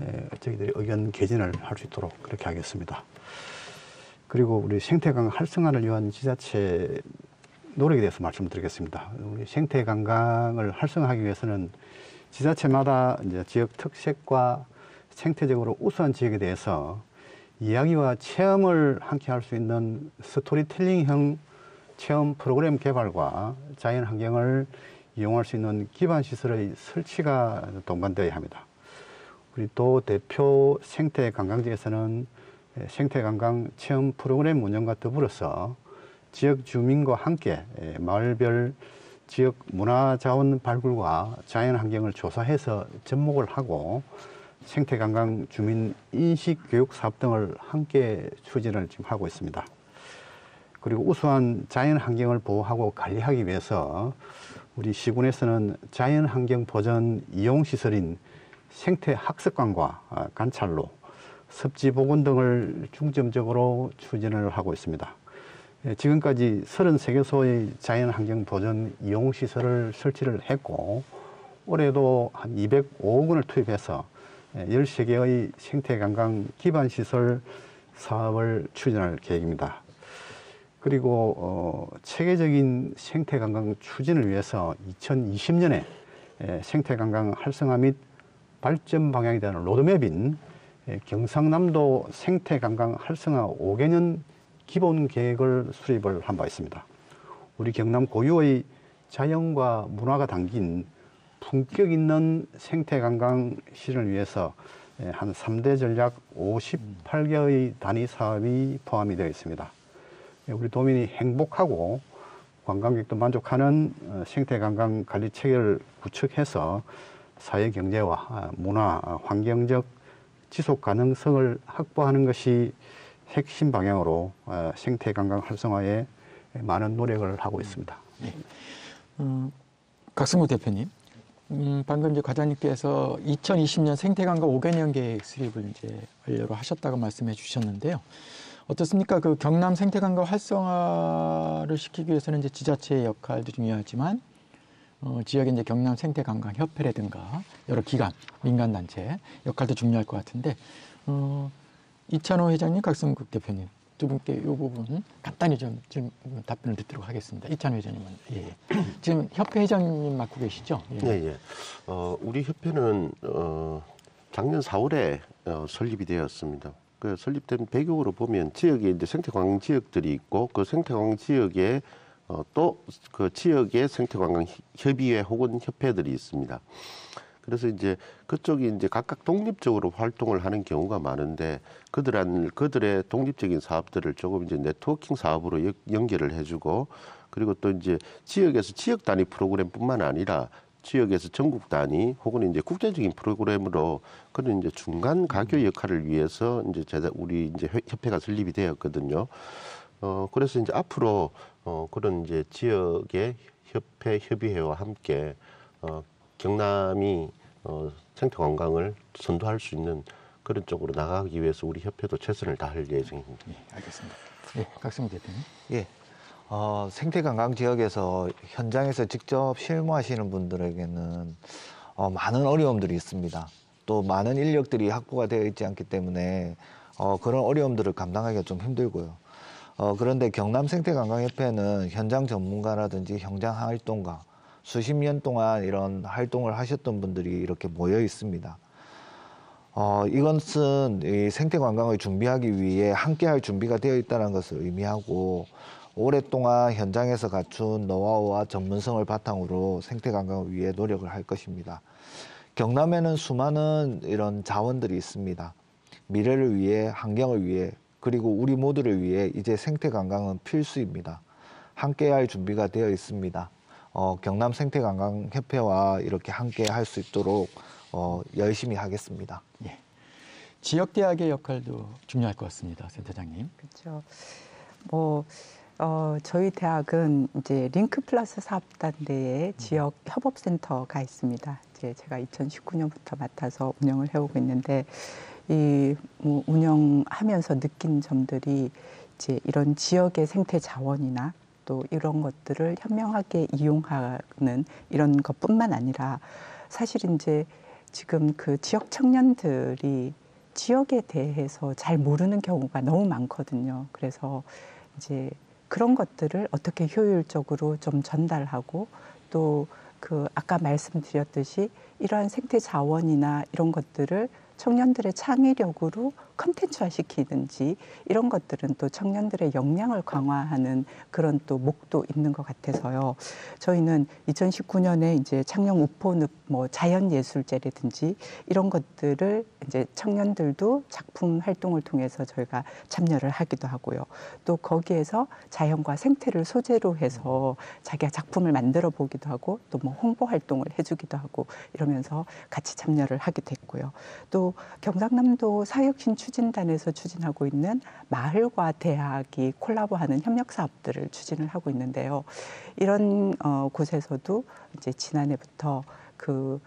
에, 저희들이 의견 개진을 할 수 있도록 그렇게 하겠습니다. 그리고 우리 생태관 활성화를 위한 지자체 노력에 대해서 말씀드리겠습니다. 우리 생태 관광을 활성화하기 위해서는 지자체마다 이제 지역 특색과 생태적으로 우수한 지역에 대해서 이야기와 체험을 함께 할 수 있는 스토리텔링형 체험 프로그램 개발과 자연 환경을 이용할 수 있는 기반 시설의 설치가 동반되어야 합니다. 우리 또 대표 생태 관광지에서는 생태 관광 체험 프로그램 운영과 더불어서 지역 주민과 함께 마을별 지역 문화 자원 발굴과 자연 환경을 조사해서 접목을 하고 생태 관광 주민 인식 교육 사업 등을 함께 추진을 지금 하고 있습니다. 그리고 우수한 자연 환경을 보호하고 관리하기 위해서 우리 시군에서는 자연 환경 보전 이용 시설인 생태 학습관과 아, 관찰로 습지 복원 등을 중점적으로 추진을 하고 있습니다. 예, 지금까지 33개소의 자연 환경 보전 이용 시설을 설치를 했고 올해도 한 205억 원을 투입해서 13개의 생태 관광 기반 시설 사업을 추진할 계획입니다. 그리고 어, 체계적인 생태 관광 추진을 위해서 2020년에 생태 관광 활성화 및 발전 방향에 대한 로드맵인 예, 경상남도 생태 관광 활성화 5개년 기본 계획을 수립을 한 바 있습니다. 우리 경남 고유의 자연과 문화가 담긴 품격 있는 생태 관광 실현을 위해서 예, 한 3대 전략 58개의 단위 사업이 포함이 되어 있습니다. 예, 우리 도민이 행복하고 관광객도 만족하는 어, 생태 관광 관리 체계를 구축해서 사회 경제와 아, 문화, 아, 환경적 지속 가능성을 확보하는 것이 핵심 방향으로 어, 생태 관광 활성화에 많은 노력을 하고 있습니다. 음, 각승우 대표님, 음, 방금 이제 과장님께서 2020년 생태관광 5개년 계획 수립을 이제 완료로 하셨다고 말씀해 주셨는데요. 어떻습니까? 그 경남 생태관광 활성화를 시키기 위해서는 이제 지자체의 역할도 중요하지만 어, 지역의 이제 경남 생태관광 협회라든가 여러 기관, 민간단체 역할도 중요할 것 같은데 어, 이찬호 회장님, 각성국 대표님 두 분께 이 부분 간단히 좀, 좀 답변을 듣도록 하겠습니다. 이찬호 회장님은 예. 지금 협회 회장님 맡고 계시죠? 예, 예. 어, 우리 협회는 어, 작년 4월에 어, 설립이 되었습니다. 그 설립된 배경으로 보면 지역에 이제 생태관광 지역들이 있고 그 생태관광 지역에 어, 또 그 지역의 생태관광 협의회 혹은 협회들이 있습니다. 그래서 이제 그쪽이 이제 각각 독립적으로 활동을 하는 경우가 많은데 그들한 그들의 독립적인 사업들을 조금 이제 네트워킹 사업으로 여- 연결을 해주고 그리고 또 이제 지역에서 지역 단위 프로그램뿐만 아니라 지역에서 전국 단위 혹은 이제 국제적인 프로그램으로 그런 이제 중간 가교 역할을 위해서 이제 제가 우리 이제 협- 협회가 설립이 되었거든요. 어 그래서 이제 앞으로 어 그런 이제 지역의 협회 협의회와 함께 어 경남이 어 생태 관광을 선도할 수 있는 그런 쪽으로 나가기 위해서 우리 협회도 최선을 다할 예정입니다. 예, 알겠습니다. 예, 각승우 대표님. 예. 어, 생태 관광 지역에서 현장에서 직접 실무하시는 분들에게는 어, 많은 어려움들이 있습니다. 또 많은 인력들이 확보가 되어 있지 않기 때문에 어, 그런 어려움들을 감당하기가 좀 힘들고요. 어, 그런데 경남 생태관광협회는 현장 전문가라든지 현장 활동가 수십 년 동안 이런 활동을 하셨던 분들이 이렇게 모여 있습니다. 어, 이것은 이 생태 관광을 준비하기 위해 함께 할 준비가 되어 있다는 것을 의미하고 오랫동안 현장에서 갖춘 노하우와 전문성을 바탕으로 생태 관광을 위해 노력을 할 것입니다. 경남에는 수많은 이런 자원들이 있습니다. 미래를 위해, 환경을 위해, 그리고 우리 모두를 위해 이제 생태 관광은 필수입니다. 함께 할 준비가 되어 있습니다. 어, 경남 생태 관광 협회와 이렇게 함께 할 수 있도록 어, 열심히 하겠습니다. 지역 대학의 역할도 중요할 것 같습니다, 센터장님. 그렇죠. 뭐 어, 저희 대학은 이제 링크 플러스 사업단 내에 지역 협업센터가 있습니다. 이제 제가 2019년부터 맡아서 운영을 해오고 있는데 이 뭐 운영하면서 느낀 점들이 이제 이런 지역의 생태 자원이나 또 이런 것들을 현명하게 이용하는 이런 것뿐만 아니라 사실 이제 지금 그 지역 청년들이 지역에 대해서 잘 모르는 경우가 너무 많거든요. 그래서 이제 그런 것들을 어떻게 효율적으로 좀 전달하고 또 그 아까 말씀드렸듯이 이러한 생태 자원이나 이런 것들을 청년들의 창의력으로 컨텐츠화 시키든지 이런 것들은 또 청년들의 역량을 강화하는 그런 또 목도 있는 것 같아서요. 저희는 2019년에 이제 창녕 우포늪 뭐 자연예술제라든지 이런 것들을 이제 청년들도 작품 활동을 통해서 저희가 참여를 하기도 하고요. 또 거기에서 자연과 생태를 소재로 해서 자기가 작품을 만들어 보기도 하고 또 뭐 홍보 활동을 해주기도 하고 이러면서 같이 참여를 하게 됐고요. 또 경상남도 사역신 추진단에서 추진하고 있는 마을과 대학이 콜라보하는 협력 사업들을 추진을 하고 있는데요. 이런 어, 곳에서도 이제 지난해부터 그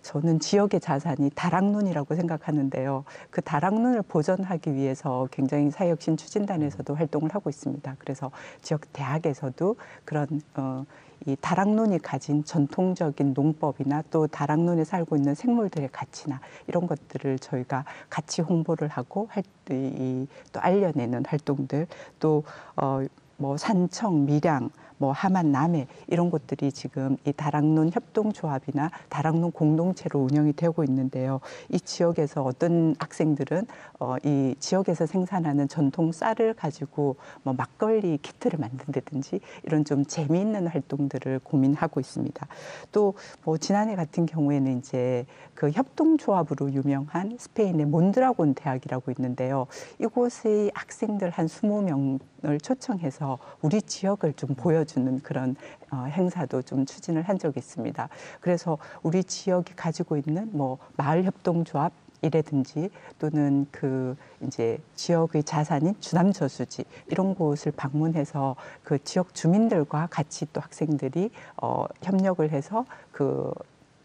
저는 지역의 자산이 다락눈이라고 생각하는데요. 그 다락눈을 보존하기 위해서 굉장히 사역신 추진단에서도 활동을 하고 있습니다. 그래서 지역 대학에서도 그런 어, 이 다락눈이 가진 전통적인 농법이나 또 다락눈에 살고 있는 생물들의 가치나 이런 것들을 저희가 같이 홍보를 하고 할, 이, 또 알려내는 활동들 또 어, 뭐 산청, 밀양, 뭐 하만, 남해 이런 곳들이 지금 이 다락눈 협동조합이나 다락눈 공동체로 운영이 되고 있는데요. 이 지역에서 어떤 학생들은 어, 이 지역에서 생산하는 전통 쌀을 가지고 뭐 막걸리 키트를 만든다든지 이런 좀 재미있는 활동들을 고민하고 있습니다. 또 뭐 지난해 같은 경우에는 이제 그 협동조합으로 유명한 스페인의 몬드라곤 대학이라고 있는데요. 이곳의 학생들 한 스무 명을 초청해서 우리 지역을 좀 보여주 는 그런 어, 행사도 좀 추진을 한 적이 있습니다. 그래서 우리 지역이 가지고 있는 뭐 마을 협동조합 이라든지 또는 그 이제 지역의 자산인 주남 저수지 이런 곳을 방문해서 그 지역 주민들과 같이 또 학생들이 어 협력을 해서 그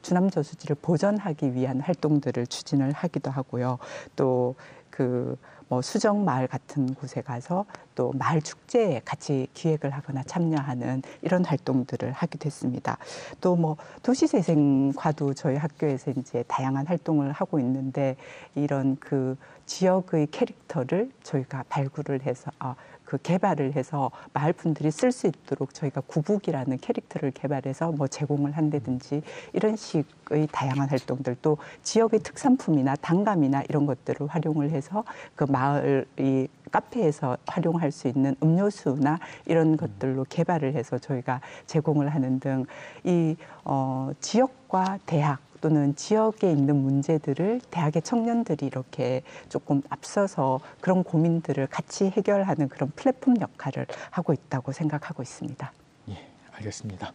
주남 저수지를 보존하기 위한 활동들을 추진을 하기도 하고요. 또그 뭐 수정 마을 같은 곳에 가서 또 마을 축제에 같이 기획을 하거나 참여하는 이런 활동들을 하게 됐습니다. 또 뭐 도시 재생과도 저희 학교에서 이제 다양한 활동을 하고 있는데 이런 그 지역의 캐릭터를 저희가 발굴을 해서 아, 그 개발을 해서 마을 분들이 쓸 수 있도록 저희가 구북이라는 캐릭터를 개발해서 뭐 제공을 한다든지 이런 식의 다양한 활동들 또 지역의 특산품이나 단감이나 이런 것들을 활용을 해서 그 마을이 카페에서 활용할 수 있는 음료수나 이런 것들로 개발을 해서 저희가 제공을 하는 등 이 어, 지역과 대학 또는 지역에 있는 문제들을 대학의 청년들이 이렇게 조금 앞서서 그런 고민들을 같이 해결하는 그런 플랫폼 역할을 하고 있다고 생각하고 있습니다. 예, 알겠습니다.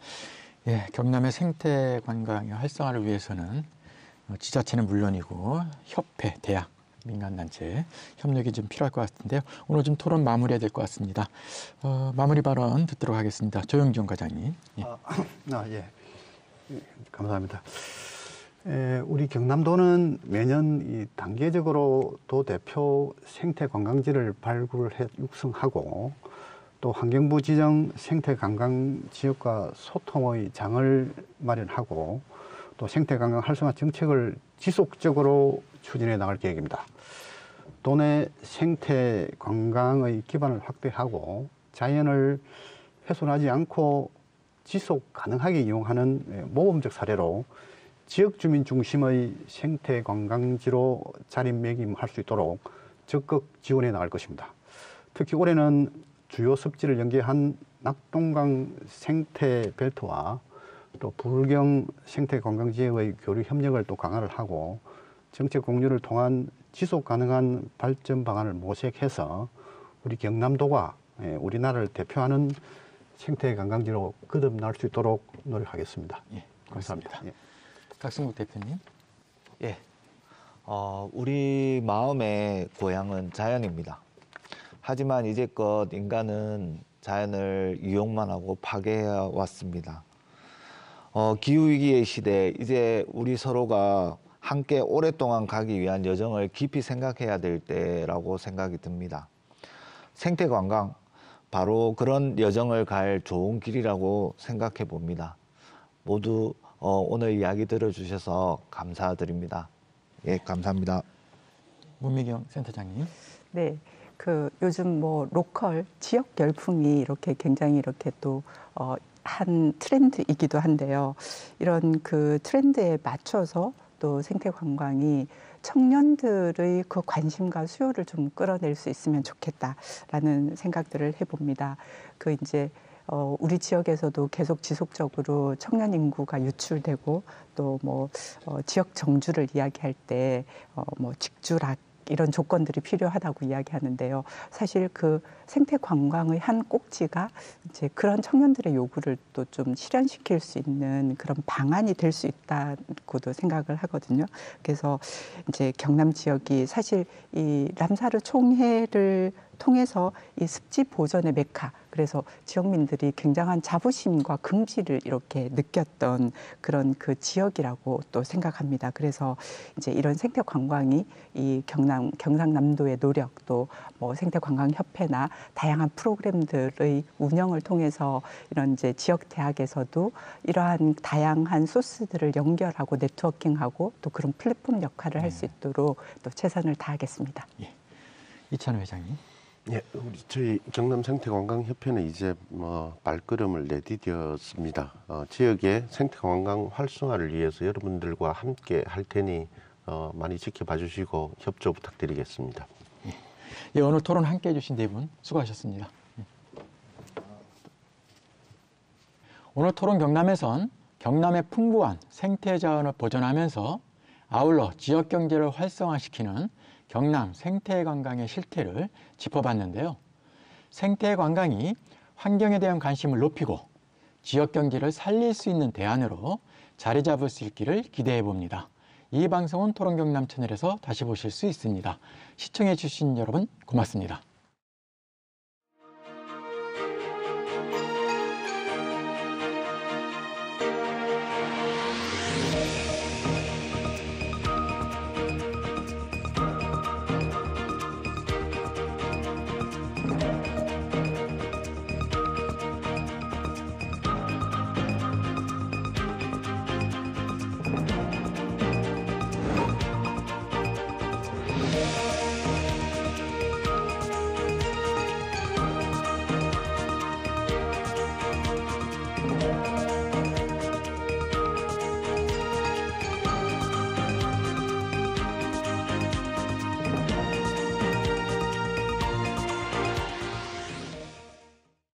예, 경남의 생태 관광의 활성화를 위해서는 어, 지자체는 물론이고 협회, 대학, 민간단체 협력이 좀 필요할 것 같은데요. 오늘 좀 토론 마무리해야 될 것 같습니다. 어, 마무리 발언 듣도록 하겠습니다. 조영준 과장님. 예. 아, 아, 예. 예, 감사합니다. 에, 우리 경남도는 매년 이 단계적으로 도 대표 생태 관광지를 발굴해 육성하고 또 환경부 지정 생태 관광 지역과 소통의 장을 마련하고 또 생태 관광 활성화 정책을 지속적으로 추진해 나갈 계획입니다. 도내 생태 관광의 기반을 확대하고 자연을 훼손하지 않고 지속 가능하게 이용하는 예, 모범적 사례로 지역 주민 중심의 생태 관광지로 자리매김할 수 있도록 적극 지원해 나갈 것입니다. 특히 올해는 주요 습지를 연계한 낙동강 생태 벨트와 또 불경 생태 관광지역의 교류 협력을 또 강화를 하고 정책 공유를 통한 지속 가능한 발전 방안을 모색해서 우리 경남도가 예, 우리나라를 대표하는 생태 관광지로 거듭날 수 있도록 노력하겠습니다. 예. 감사합니다. 예. 박승국 대표님. 예. 어, 우리 마음의 고향은 자연입니다. 하지만 이제껏 인간은 자연을 이용만 하고 파괴해 왔습니다. 어, 기후위기의 시대, 이제 우리 서로가 함께 오랫동안 가기 위한 여정을 깊이 생각해야 될 때라고 생각이 듭니다. 생태 관광, 바로 그런 여정을 갈 좋은 길이라고 생각해 봅니다. 모두 어, 오늘 이야기 들어주셔서 감사드립니다. 예, 감사합니다. 문미경 센터장님. 네. 그 요즘 뭐 로컬 지역 열풍이 이렇게 굉장히 이렇게 또 어, 한 트렌드이기도 한데요. 이런 그 트렌드에 맞춰서 또 생태 관광이 청년들의 그 관심과 수요를 좀 끌어낼 수 있으면 좋겠다라는 생각들을 해봅니다. 그 이제 어, 우리 지역에서도 계속 지속적으로 청년 인구가 유출되고 또뭐 어, 지역 정주를 이야기할 때 어, 뭐 직주락 이런 조건들이 필요하다고 이야기하는데요. 사실 그 생태 관광의 한 꼭지가 이제 그런 청년들의 요구를 또 좀 실현시킬 수 있는 그런 방안이 될 수 있다고도 생각을 하거든요. 그래서 이제 경남 지역이 사실 이 람사르 총회를 통해서 이 습지 보전의 메카 그래서 지역민들이 굉장한 자부심과 긍지를 이렇게 느꼈던 그런 그 지역이라고 또 생각합니다. 그래서 이제 이런 생태 관광이 이 경남 경상남도의 노력 또 뭐 생태 관광 협회나 다양한 프로그램들의 운영을 통해서 이런 이제 지역 대학에서도 이러한 다양한 소스들을 연결하고 네트워킹하고 또 그런 플랫폼 역할을 할수 있도록 또 최선을 다하겠습니다. 이찬호 회장님. 예, 우리 저희 경남 생태관광협회는 이제 뭐 발걸음을 내디뎠습니다. 어, 지역의 생태관광 활성화를 위해서 여러분들과 함께 할 테니 어, 많이 지켜봐 주시고 협조 부탁드리겠습니다. 예, 오늘 토론 함께 해주신 네 분 수고하셨습니다. 오늘 토론 경남에선 경남의 풍부한 생태 자원을 보존하면서 아울러 지역 경제를 활성화시키는 경남 생태 관광의 실태를 짚어봤는데요. 생태 관광이 환경에 대한 관심을 높이고 지역 경제를 살릴 수 있는 대안으로 자리 잡을 수 있기를 기대해 봅니다. 이 방송은 토론 경남 채널에서 다시 보실 수 있습니다. 시청해 주신 여러분 고맙습니다.